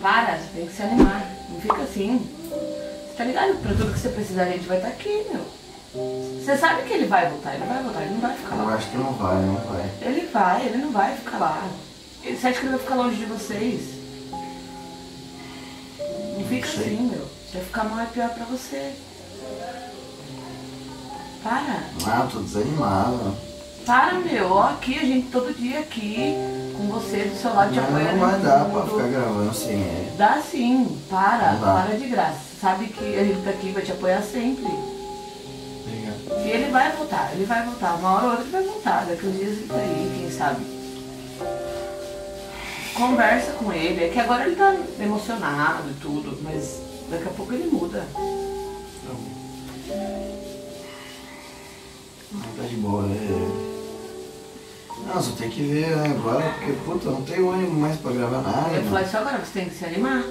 Para, você tem que se animar. Não fica assim. Você tá ligado? Pra tudo que você precisar, a gente vai estar aqui, meu. Você sabe que ele vai voltar, ele vai voltar, ele não vai ficar Eu lá. acho que não vai, não vai. Ele vai, ele não vai ficar lá. Ele- Você acha que ele vai ficar longe de vocês? Não fica Sei. assim, meu. Se vai ficar mal é pior pra você. Para. Ah, tô desanimado. Para, meu. Ó, aqui, a gente todo dia aqui, com você do seu lado, te Mas apoiando. não em dar pra ficar gravando sem ele. Dá sim, para, Não dá. para de graça. Sabe que a gente tá aqui vai te apoiar sempre. Obrigado. E ele vai voltar, ele vai voltar. Uma hora ou outra ele vai voltar. Daqui uns dias ele tá aí, quem sabe. Conversa com ele. É que agora ele tá emocionado e tudo, mas daqui a pouco ele muda. Não, tá de boa, é. Não, só tem que ver agora, porque, puta, não tem ânimo mais pra gravar nada. Eu falar isso agora, você tem que se animar.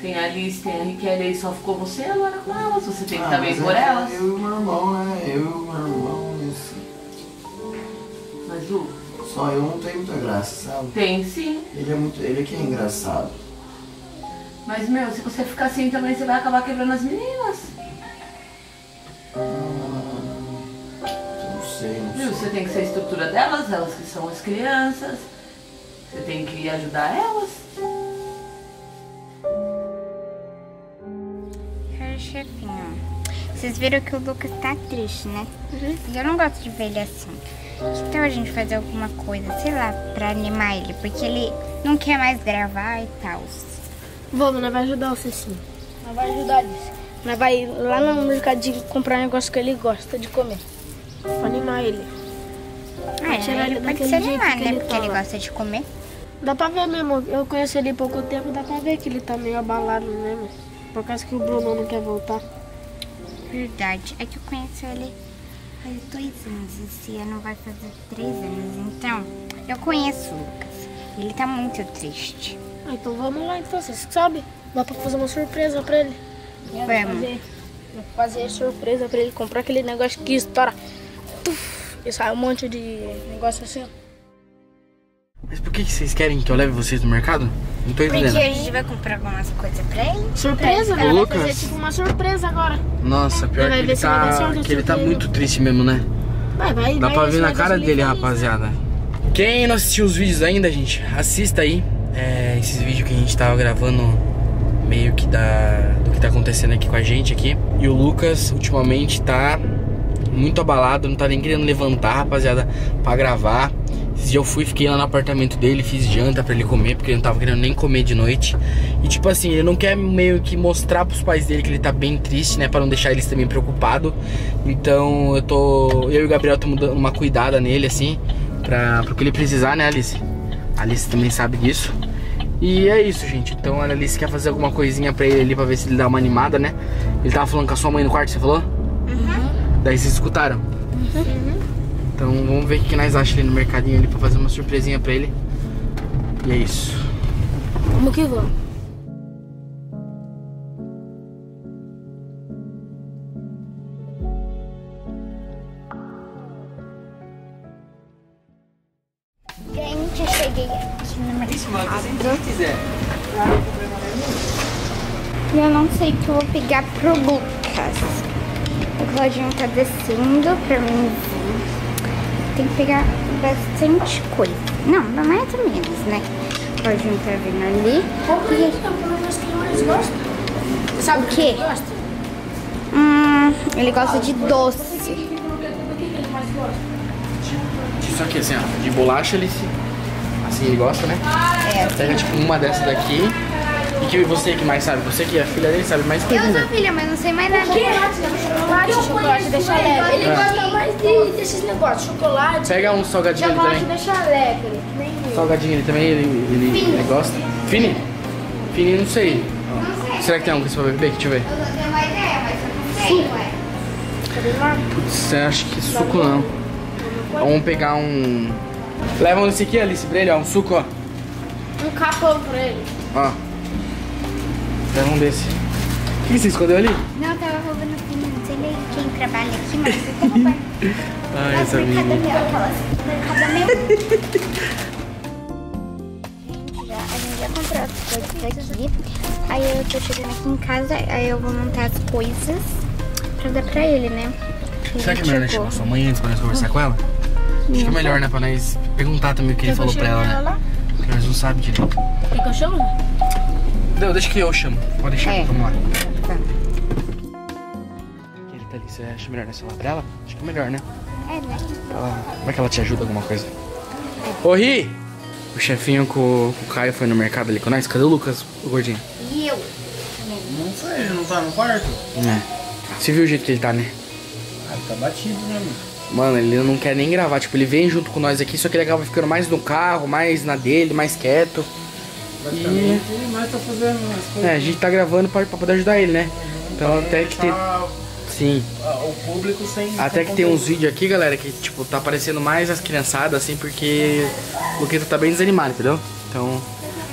Tem a Alice, tem a Riquelme aí, só ficou você agora com elas. Você tem que Ah, estar bem mas por é elas. Eu e o meu irmão, né? Eu e o meu irmão, esse... Mas Lu, só eu não tenho muita graça, sabe? tem sim. Ele é muito. Ele é que é engraçado. Mas meu, se você ficar assim também, você vai acabar quebrando as meninas. Você tem que ser a estrutura delas, elas que são as crianças. Você tem que ajudar elas. Cara, chefinho, vocês viram que o Lucas tá triste, né? E eu não gosto de ver ele assim. Que tal a gente fazer alguma coisa, sei lá, pra animar ele? Porque ele não quer mais gravar e tal. Vamos, nós vai ajudar você sim. Nós vai ajudar isso. Nós vai lá no mercadinho comprar um negócio que ele gosta de comer. Pra animar ele. Ah, tirar ele pode daquele se animar, jeito que né? ele Porque ele gosta de comer. Dá pra ver mesmo, eu conheço ele há pouco tempo, dá pra ver que ele tá meio abalado mesmo. Por causa que o Bruno não quer voltar. Verdade. É que eu conheço ele faz dois anos. Esse ano vai fazer três anos. Então, eu conheço o Lucas. Ele tá muito triste. Ah, então vamos lá então, vocês sabem? Dá pra fazer uma surpresa pra ele. É, Vamos. fazer, fazer surpresa pra ele comprar aquele negócio que estoura. Tuf, e sai um monte de negócio assim. Mas por que vocês querem que eu leve vocês no mercado? Não tô Porque entendendo. a gente vai comprar algumas coisas pra ele. Surpresa, Pra- né? Vai Lucas. fazer tipo uma surpresa agora. Nossa, pior vai que ele vai tá. Que ele tá muito triste mesmo, né? Vai, vai, Dá vai pra ver na vai cara dele, feliz, né? rapaziada. Quem não assistiu os vídeos ainda, gente, assista aí. É, esses vídeos que a gente tava gravando meio que da, do que tá acontecendo aqui com a gente aqui. E o Lucas, ultimamente, tá muito abalado, não tá nem querendo levantar, rapaziada, pra gravar. Esse dia eu fui, fiquei lá no apartamento dele, fiz janta pra ele comer, porque ele não tava querendo nem comer de noite. E tipo assim, ele não quer meio que mostrar pros pais dele que ele tá bem triste, né? Pra não deixar eles também preocupados. Então eu tô. Eu e o Gabriel estamos dando uma cuidada nele, assim, pra, pro que ele precisar, né, Alice? A Alice também sabe disso. E é isso, gente. Então a Alice quer fazer alguma coisinha pra ele ali pra ver se ele dá uma animada, né? Ele tava falando com a sua mãe no quarto, você falou? Daí vocês escutaram? Então vamos ver o que nós achamos ali no mercadinho ali pra fazer uma surpresinha pra ele. E é isso. Vamos que vamos. Gente, eu cheguei aqui no mercado. quiser. E eu não sei o que eu vou pegar pro Lucas. O Claudinho tá descendo pra mim vir. Tem que pegar bastante coisa. Não, mais ou menos, né? O Claudinho tá vindo ali. E... Sabe o quê? Hum, ele gosta de doce. Só que assim, ó, de bolacha ele se. Assim ele gosta, né? É. Pega tipo uma dessa daqui. E que você que mais sabe, você que é a filha dele sabe mais que Eu sou filha, mas não sei mais nada. Chocolate, chocolate, deixa leve. Ele gosta mais de, desses negócios, chocolate. Pega um salgadinho ali Chocolate também. deixa leve. Nem eu. Salgadinho ele também, ele, ele, ele gosta. Fini? Fini, não sei. Será que tem algum que você vai beber? Deixa eu ver. Eu não tenho uma ideia, mas eu não sei, ué. Putz, eu acho que suco não. Vamos pegar um. Leva um desse aqui, Alice, pra ele, ó. Um suco, ó. Um capão pra ele. Ó. Leva um desse. O que você escondeu ali? Não, eu tava roubando filho, não sei nem quem trabalha aqui, mas eu tô roubando. Ai, Mas essa menina. a gente já até comprar as coisas aqui. Aí eu tô chegando aqui em casa, aí eu vou montar as coisas pra dar pra ele, né? Ele Será que é melhor nós chegou. chamar sua mãe antes pra nós conversar com ela? Acho que é melhor, né? Pra nós perguntar também o que ele falou pra ela, né? Porque nós não sabemos direito. Quer que eu chamo? Não, deixa que eu chamo. Pode deixar, É. vamos lá. Tá. Ele tá ali, você acha melhor nós falar pra ela? Acho que é melhor, né? É, né? Ela... Vai que ela te ajuda alguma coisa. Ô, Ri! O chefinho com, com o Caio foi no mercado ali com nós. Cadê o Lucas, o gordinho? E eu? Não sei, ele não tá no quarto? É. Você viu o jeito que ele tá, né? Ah, ele tá batido, né, mano? Mano, ele não quer nem gravar. Tipo, ele vem junto com nós aqui, só que ele acaba ficando mais no carro, mais na dele, mais quieto. Ele mais tá fazendo as coisas. É, a gente tá gravando pra, pra poder ajudar ele, né? Então até que tem. Sim. o público sem. Até que tem uns conteúdo. vídeos aqui, galera, que tipo, tá aparecendo mais as criançadas, assim, porque o Luqueta tá bem desanimado, entendeu? Então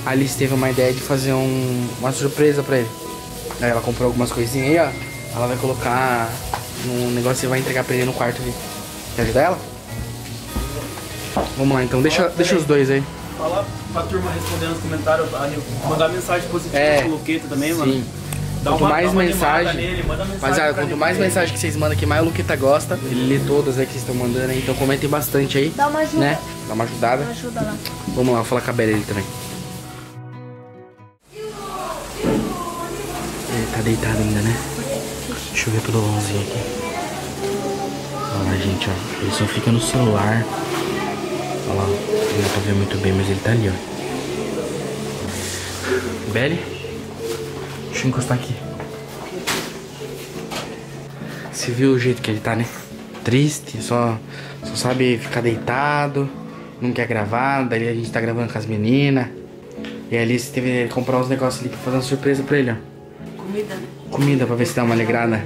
a Alice teve uma ideia de fazer um, uma surpresa pra ele. Aí ela comprou algumas coisinhas aí, ó. Ela vai colocar num negócio e vai entregar pra ele no quarto ali. Quer ajudar ela? Vamos lá então, deixa, deixa os dois aí. Fala pra turma responder nos comentários, mandar mensagem positiva É, pro Luqueta também, mano. Sim. Dá Quanto uma- mais dá uma mensagem. nele, manda mensagem Rapaziada, pra quanto mais mensagem que vocês mandam aqui, mais o Luqueta gosta. Ele lê todas aí que vocês estão mandando aí, então comentem bastante aí. Dá uma ajuda. Né? Dá uma ajudada. Ajuda lá. Vamos lá, vou falar com a Bela ele também. Ele tá deitado ainda, né? Deixa eu ver pelo lonzinho aqui. Olha lá, gente, ó. Ele só fica no celular. Lá, não dá pra ver muito bem, mas ele tá ali, ó. Belly? Deixa eu encostar aqui. Você viu o jeito que ele tá, né? Triste, só, só sabe ficar deitado, não quer gravar, daí a gente tá gravando com as meninas. E ali você teve que comprar uns negócios ali pra fazer uma surpresa pra ele, ó. Comida, né? Comida pra ver se dá uma alegrada.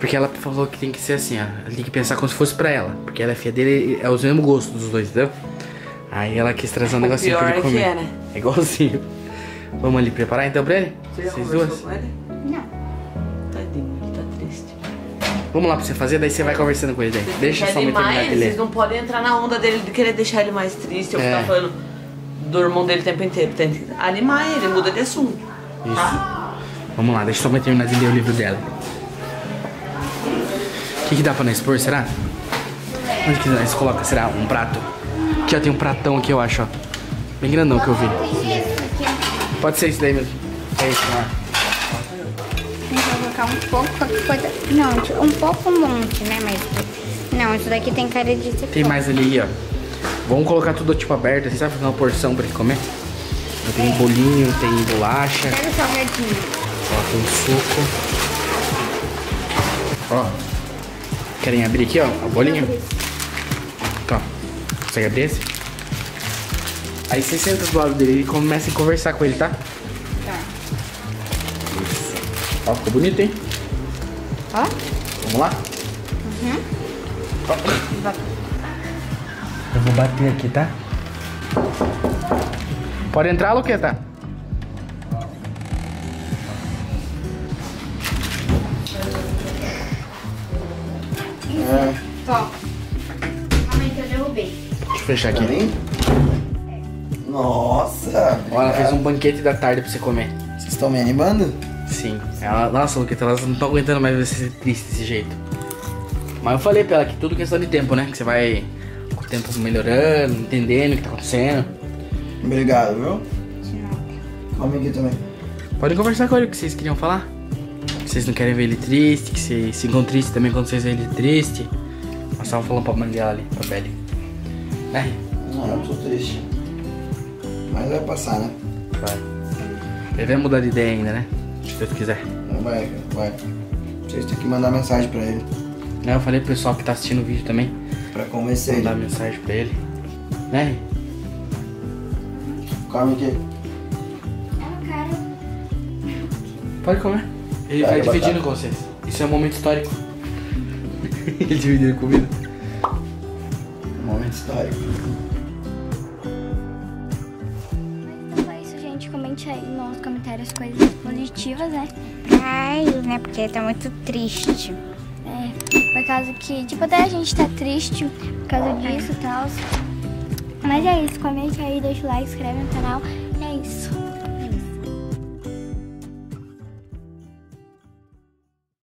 Porque ela falou que tem que ser assim, ó. Ela tem que pensar como se fosse pra ela. Porque ela é filha dele, é o mesmo gosto dos dois, entendeu? Aí ela quis trazer um negocinho pra ele é que comer. é, né? É igualzinho. Vamos ali preparar então pra ele? Você já Vocês duas? com ele? Não. Tadinho, ele tá triste. Vamos lá pra você fazer, daí você vai conversando com ele daí. Deixa só me ele terminar mais, de ler. Vocês não podem entrar na onda dele de querer deixar ele mais triste ou É. ficar falando do irmão dele o tempo inteiro. Tem que animar ele, muda de assunto. Isso. Vamos lá, deixa eu só me terminar de ler o livro dela. O que, que dá pra nós pôr, será? Onde que nós coloca, será? Um prato? Aqui, ó, tem um pratão aqui, eu acho, ó. Bem grandão que eu vi. Tem aqui. Pode ser isso daí mesmo. É isso, ó. A gente vai colocar um pouco coisa. Não, tipo, um pouco um monte, né? Mas. Não, isso daqui tem cara de Tem mais ali, ó. Vamos colocar tudo, tipo, aberto, assim, sabe? Fazer uma porção pra ele comer. Tem bolinho, tem bolacha, Pega o salgadinho. ó, tem suco. Ó. Querem abrir aqui, ó, a bolinha? Tá. Consegue abrir esse? Aí você senta do lado dele e começa a conversar com ele, tá? Tá. Isso. Ó, ficou bonito, hein? Ó. Vamos lá? Ó. Eu vou bater aqui, tá? Pode entrar, Luqueta? Ó. Calma aí que eu derrubei. Deixa eu fechar aqui. Mim? Nossa! Ó, ela fez um banquete da tarde pra você comer. Vocês estão me animando? Sim. Ela, nossa, Luqueta, elas não estão aguentando mais você ser triste desse jeito. Mas eu falei pra ela que tudo questão de tempo, né? Que você vai com o tempo melhorando, entendendo o que tá acontecendo. Obrigado, viu? Come aqui também. Podem conversar com ele o que vocês queriam falar. Vocês não querem ver ele triste, que vocês ficam tristes também quando vocês veem ele triste. Nós estavam falando pra mãe dela ali, pra Belly. Né? Não, eu tô triste. Mas vai passar, né? Vai. Ele vai mudar de ideia ainda, né? Se Deus quiser. Vai, vai. Vocês têm que mandar mensagem pra ele. Né, Eu falei pro pessoal que tá assistindo o vídeo também, Pra convencer ele. mandar mensagem pra ele. Né? Come aqui. Eu não quero. Pode comer. Ele vai a dividindo batata. com vocês. Isso é um momento histórico. ele dividindo comida. Momento histórico. Então foi isso, gente. Comente aí nos comentários coisas positivas, né? Ele, né? Porque ele tá muito triste. É, por causa que, tipo, até a gente tá triste por causa disso e tal. Mas é isso, comente aí, deixa o like, inscreve no canal